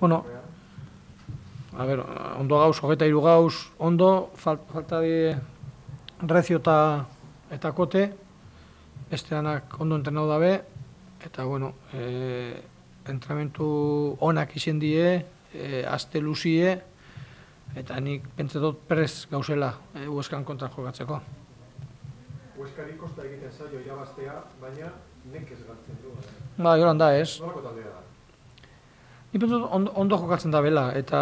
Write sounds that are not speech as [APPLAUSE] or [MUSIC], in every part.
Bueno, a ver, ondo gauz, hogeita iru gauz, ondo, fal, falta di rezio eta, eta kote, esteanak ondo entrenau dabe, eta bueno, e, entrenamentu onak izen die, e, aste luzie, eta nik pentsetot prez gauzela e, Hueskan kontra jokatzeko. Hueskari kosta egiten zaio irabaztea, baina nekez galtzen du. eh? Ba, joran da ez. Nolako taldea da? Ni pentsat ondo, ondo jokatzen da bela, eta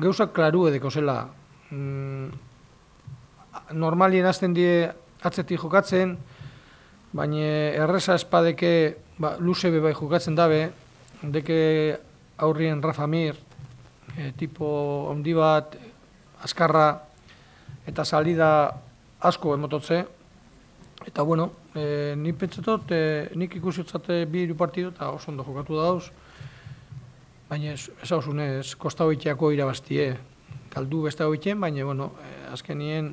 gauzak klaru edeko zela. Mm, normalien hasten die atzetik jokatzen, baina erresa espadeke ba, luze bai jokatzen dabe, deke aurrien Rafa Mir, e, tipo ondi bat, askarra, eta salida asko emototze, eta bueno, e, ni pentsatot, e, nik ikusi otzate bi hiru partidu eta oso ondo jokatu dauz, baina ez, ez hausune, ez kosta hoiteako irabaztie, kaldu beste hoitien, baina bueno, e, azkenien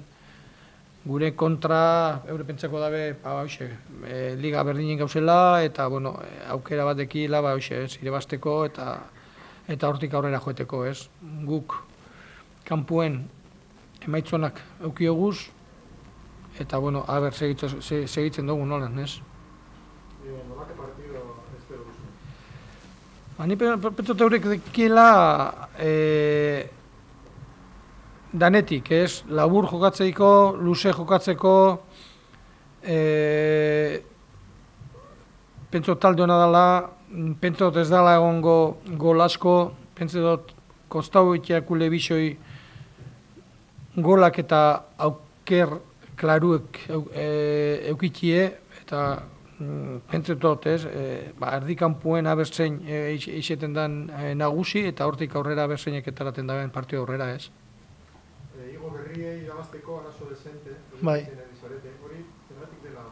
gure kontra, eure pentsako dabe, ba, hoxe, e, liga berdinen gauzela, eta bueno, e, aukera bat dekila, ba, hoxe, ez, irabazteko, eta eta hortik aurrera joeteko, ez. Guk kanpuen emaitzonak eukioguz, eta bueno, haber segitzen, se- segitzen dugu nolan, ez. Eh, Nolako partido espero duzu? Ba, ni pentsot eurek dekiela e, danetik, ez? Labur jokatzeiko, luze jokatzeko, e, pentsot talde hona dela, pentsot ez dela egongo gol asko, pentsot kostau itiakule bisoi golak eta auker klaruek e, eukitie, eta mm, pentsetot ez, e, ba, erdikanpuen abertzein e, ixeten dan e, nagusi, eta hortik aurrera abertzeinek etaraten daben partio aurrera ez. Eh, Igo berriei irabazteko arazo desente, Bai. zarete, hori zergatik dela?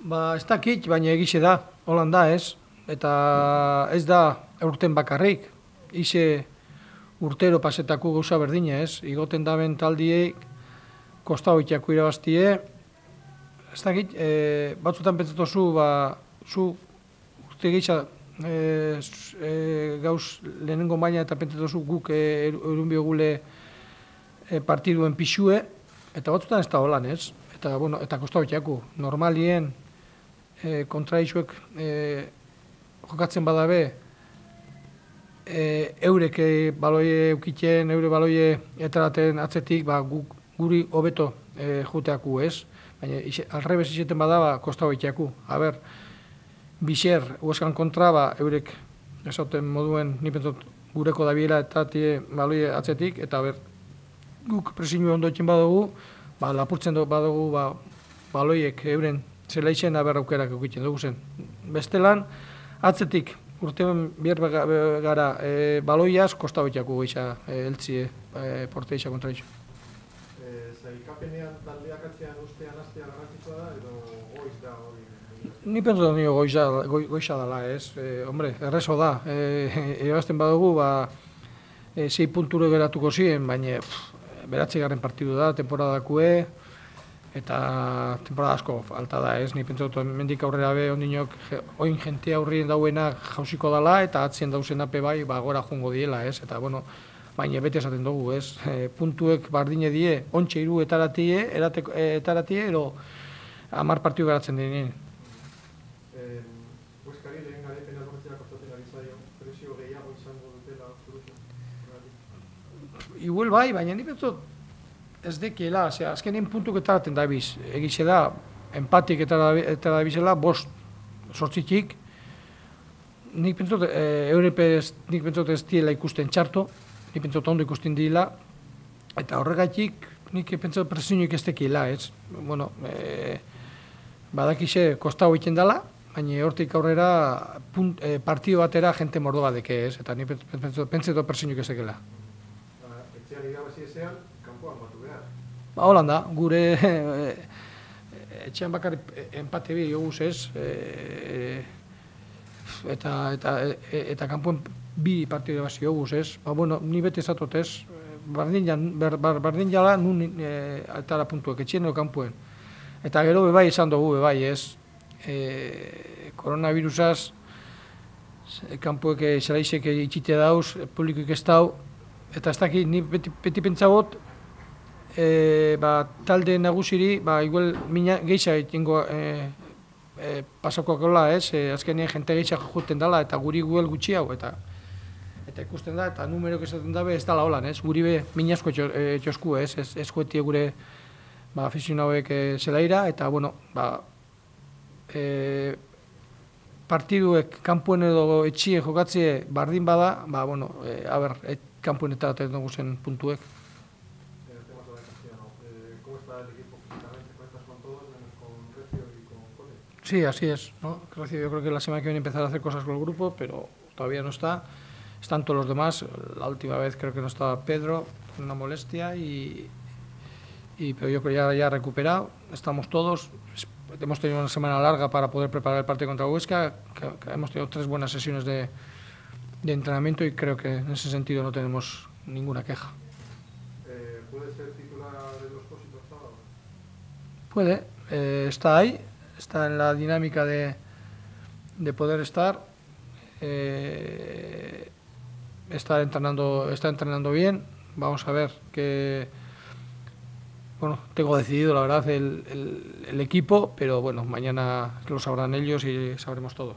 Ba, ez dakit, baina egixe da, holan da ez, eta ez da urten bakarrik, ize urtero pasetako gauza berdina ez, igoten daben taldiei, kosta hoitiako irabaztie, ez dakit, e, batzutan pentsatu ba, zu urte gisa e, e, gauz lehenengo baina eta pentsatu guk e, eurun biogule e, partiduen pixue, eta batzutan ez da holan ez, eta, bueno, eta kosta hoitiako, normalien, e, kontraixuek e, jokatzen badabe e, eurek e, baloie eukiten, eure baloie etaraten atzetik, ba, gu, guri hobeto e, juteaku ez, baina ise, alrebez izeten badaba kosta hoitiaku. A ber, bixer, hueskan kontra, ba, eurek esauten moduen, ni pentsot, gureko dabiela eta tie baloie atzetik, eta ber, guk presinu ondo egiten badugu, ba, lapurtzen du badugu, ba, baloiek euren zela izen aber aukerak eukiten dugu zen. Bestelan, atzetik, urtean bier gara e, baloiaz, kosta hoitiako gisa e, eltzie e, porteixa kontra iso. Eh, Zailkapenean taldeak atzean ustean astea garrantzitsua da, edo goiz da hori? Ni pentsu da nio goiza, goi, goiza dela, ez? E, hombre, errezo da. [LAUGHS] E, Irabazten badugu, ba, e, sei punturo geratuko ziren, baina pff, beratzi garren partidu da, temporadakue, eta temporada asko falta da, ez? Ni pentsu dut, mendik aurrera be, ondinok, oin jente aurrien dauena jausiko dela, eta atzien dauzen ape bai, ba, gora jungo diela, ez? Eta, bueno, baina bete esaten dugu, ez? E, puntuek bardine die, ontxe iru etaratie, erateko, e, etaratie, ero amar partidu geratzen diren. Eh, Hueskari lehen garaipena lortzea kostatzen ari zaio, presio gehiago izango dutela? Zergatik? Igual bai, baina ni pentsot ez dekiela, ose, azkenin puntuk etaraten dabiz. Egixe da, empatik eta eta dabizela, bost sortzitik, nik pentsot, e, eurepez, nik pentsot ez diela ikusten txarto, nik pentsot ondo ikusten diela, eta horregatik nik pentsot presionik ez dekiela, ez? Bueno, e, badakixe kosta egiten dela, baina hortik aurrera punt, e, partido batera jente mordo badeke, ez? Eta nik pentsot, pentsetot presionik ez dekela. Ba, Etxean irabazi ezean, kanpoan batu behar. Ba, holan da, gure e, etxean bakarrik empate bi joguz ez, e, eta, eta, e, eta kanpoen bi partidu basi joguz ez. Ba, bueno, ni bete esatot ez, bardin, jan, ber, bar, bardin jala nun e, etara puntuek, etxean edo kanpoen. Eta gero bebai esan dugu bebai ez, e, koronavirusaz kanpoek zelaizek itxite dauz, publikoik ez dau, eta ez dakit, ni beti, beti pentsabot, e, ba, talde nagusiri, ba, igual, mina, geisha egingo e, e, pasakoak gola, ez, e, azkenean jente geisha juten dala, eta guri guel gutxi hau, eta eta ikusten da, eta numerok esaten dabe ez dala holan, ez, guri be, minasko txosku, ez, ez, ez gure, ba, afizionauek e, zelaira, eta, bueno, ba, e, partiduek kanpuen edo etxie jokatzie bardin bada, ba, bueno, e, a ber, et, kanpuen eta dugu zen puntuek. Sí, así es. ¿no? Yo creo que la semana que viene empezar a hacer cosas con el grupo, pero todavía no está. Están todos los demás. La última vez creo que no estaba Pedro, una molestia, y, y pero yo creo que ya, ya recuperado. Estamos todos. Hemos tenido una semana larga para poder preparar el partido contra Huesca. Que, que hemos tenido tres buenas sesiones de, de entrenamiento y creo que en ese sentido no tenemos ninguna queja. Eh, ¿Puede ser titular de los próximos sábados? Puede. Eh, está ahí está en la dinámica de, de poder estar. Eh, está entrenando, está entrenando bien. Vamos a ver que bueno, tengo decidido la verdad el, el, el equipo, pero bueno, mañana lo sabrán ellos y sabremos todos.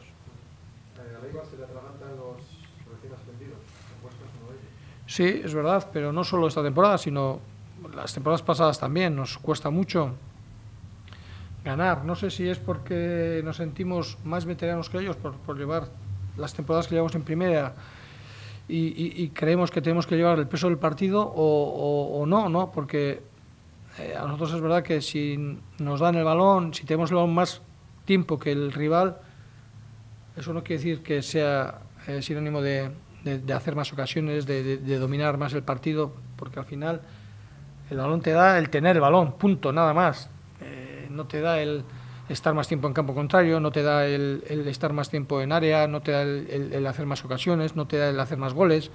Sí, es verdad, pero no solo esta temporada, sino las temporadas pasadas también. Nos cuesta mucho ganar. No sé si es porque nos sentimos más veteranos que ellos por, por llevar las temporadas que llevamos en primera y, creemos que tenemos que llevar el peso del partido o no, ¿no? Porque eh, a nosotros es verdad que si nos dan el balón, si tenemos el balón más tiempo que el rival, eso no quiere decir que sea eh, sinónimo de, de, de, hacer más ocasiones, de, de, dominar más el partido, porque al final el balón te da el tener el balón, punto, nada más no te da el estar más tiempo en campo contrario, no te da el, el estar más tiempo en área, no te da el, hacer más ocasiones, no te da el hacer más goles.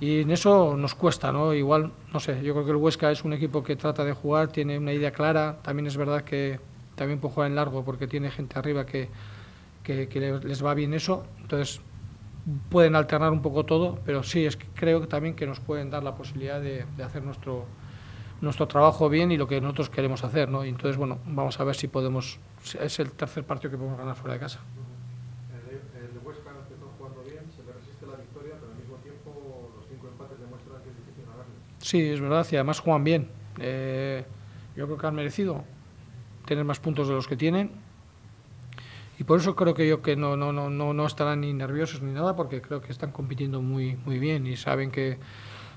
Y en eso nos cuesta, ¿no? Igual, no sé, yo creo que el Huesca es un equipo que trata de jugar, tiene una idea clara. También es verdad que también puede jugar en largo porque tiene gente arriba que, que, que les va bien eso. Entonces, pueden alternar un poco todo, pero sí, es que creo que también que nos pueden dar la posibilidad de, de hacer nuestro, nuestro trabajo bien y lo que nosotros queremos hacer, ¿no? Y entonces, bueno, vamos a ver si podemos, es el tercer partido que podemos ganar fuera de casa. El, el Huesca empezó jugando bien, se le resiste la victoria, pero al mismo tiempo los cinco empates demuestran que es difícil. Sí, es verdad, y además juegan bien. Eh, yo creo que han merecido tener más puntos de los que tienen. Y por eso creo que yo que no, no, no, no, no estarán ni nerviosos ni nada, porque creo que están compitiendo muy, muy bien y saben que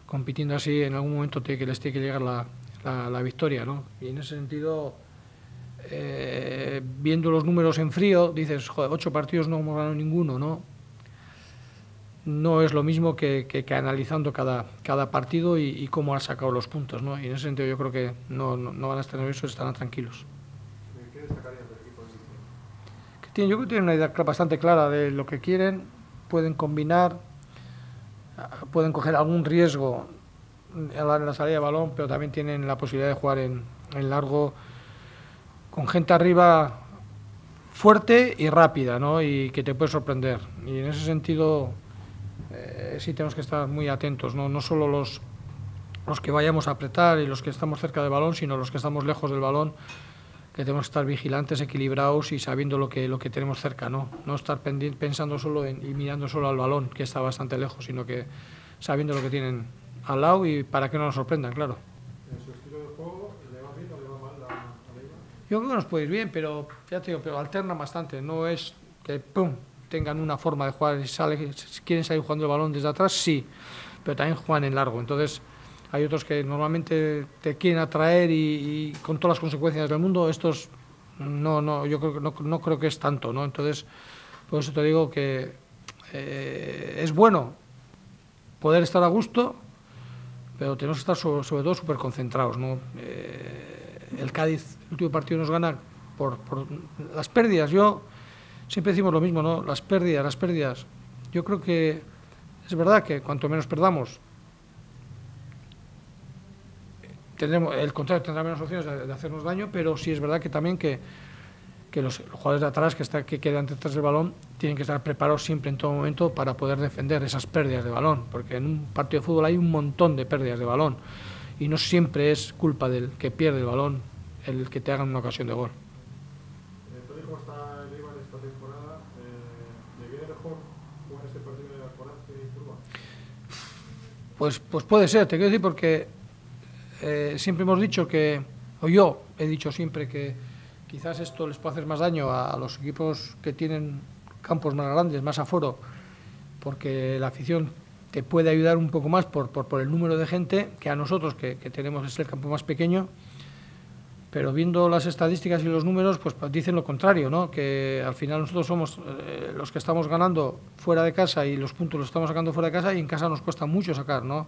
compitiendo así en algún momento tiene que les tiene que llegar la, la, la victoria, ¿no? Y en ese sentido, eh, viendo los números en frío, dices, joder, ocho partidos no hemos ganado ninguno, ¿no? No es lo mismo que, que, que analizando cada, cada partido y, y, cómo han sacado los puntos, ¿no? Y en ese sentido yo creo que no, no, no van a estar nerviosos, estarán tranquilos. ¿Qué destacarías del equipo de que tienen, Yo creo que tienen una idea bastante clara de lo que quieren, pueden combinar, pueden coger algún riesgo en la salida de balón, pero también tienen la posibilidad de jugar en, en largo con gente arriba fuerte y rápida, ¿no? Y que te puede sorprender. Y en ese sentido eh, sí tenemos que estar muy atentos, ¿no? No solo los, los que vayamos a apretar y los que estamos cerca del balón, sino los que estamos lejos del balón, que tenemos que estar vigilantes, equilibrados y sabiendo lo que, lo que tenemos cerca, ¿no? No estar pensando solo en, y mirando solo al balón, que está bastante lejos, sino que sabiendo lo que tienen al lado y para que no nos sorprendan, claro. ¿En su estilo de juego le va bien o le va mal a, a Leiva? Yo creo que nos puede ir bien, pero ya te digo, pero alterna bastante, no es que pum, tengan una forma de jugar y sale, quieren salir jugando el balón desde atrás, sí, pero también juegan en largo, entonces hay otros que normalmente te quieren atraer y, y, con todas las consecuencias del mundo, estos no, no, yo creo que no, no creo que es tanto, ¿no? Entonces, por eso te digo que eh, es bueno poder estar a gusto, pero tenemos que estar sobre, sobre todo súper concentrados, ¿no? Eh, el Cádiz, el último partido nos gana por, por las pérdidas. Yo siempre decimos lo mismo, ¿no? Las pérdidas, las pérdidas. Yo creo que es verdad que cuanto menos perdamos, tendremos, el contrario tendrá menos opciones de, de, hacernos daño, pero sí es verdad que también que, que los, jugadores de atrás que, está, que quedan detrás del balón tienen que estar preparados siempre en todo momento para poder defender esas pérdidas de balón, porque en un partido de fútbol hay un montón de pérdidas de balón y no siempre es culpa del que pierde el balón el que te hagan una ocasión de gol. Pues, pues puede ser, te quiero decir, porque eh, siempre hemos dicho que, o yo he dicho siempre que quizás esto les puede hacer más daño a, los equipos que tienen campos más grandes, más aforo, porque la afición te puede ayudar un poco más por, por, el número de gente que a nosotros, que, que tenemos es el campo más pequeño, pero viendo las estadísticas y los números, pues, pues dicen lo contrario, ¿no? que al final nosotros somos eh, los que estamos ganando fuera de casa y los puntos los estamos sacando fuera de casa y en casa nos cuesta mucho sacar. No,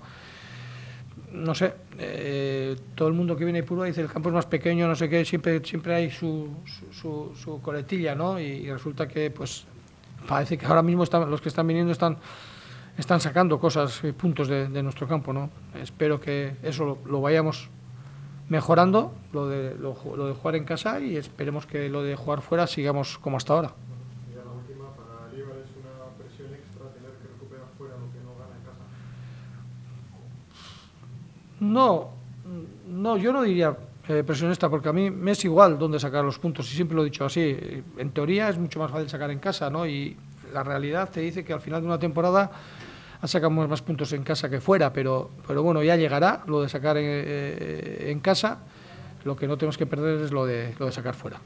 no sé, eh, todo el mundo que viene puro dice el campo es más pequeño, no sé qué, siempre, siempre hay su, su, su, su coletilla, ¿no? Y, y, resulta que pues parece que ahora mismo están, los que están viniendo están, están sacando cosas, eh, puntos de, de nuestro campo, ¿no? Espero que eso lo, vayamos mejorando lo de, lo, de jugar en casa y esperemos que lo de jugar fuera sigamos como hasta ahora. Y ya la última, para el Eibar es una presión extra tener que recuperar fuera lo que no gana en casa. No, no, yo no diría eh, presión extra porque a mí me es igual dónde sacar los puntos y siempre lo he dicho así. En teoría es mucho más fácil sacar en casa, ¿no? Y la realidad te dice que al final de una temporada sacamos más puntos en casa que fuera, pero, pero bueno, ya llegará lo de sacar en, eh, en casa. Lo que no tenemos que perder es lo de, lo de sacar fuera.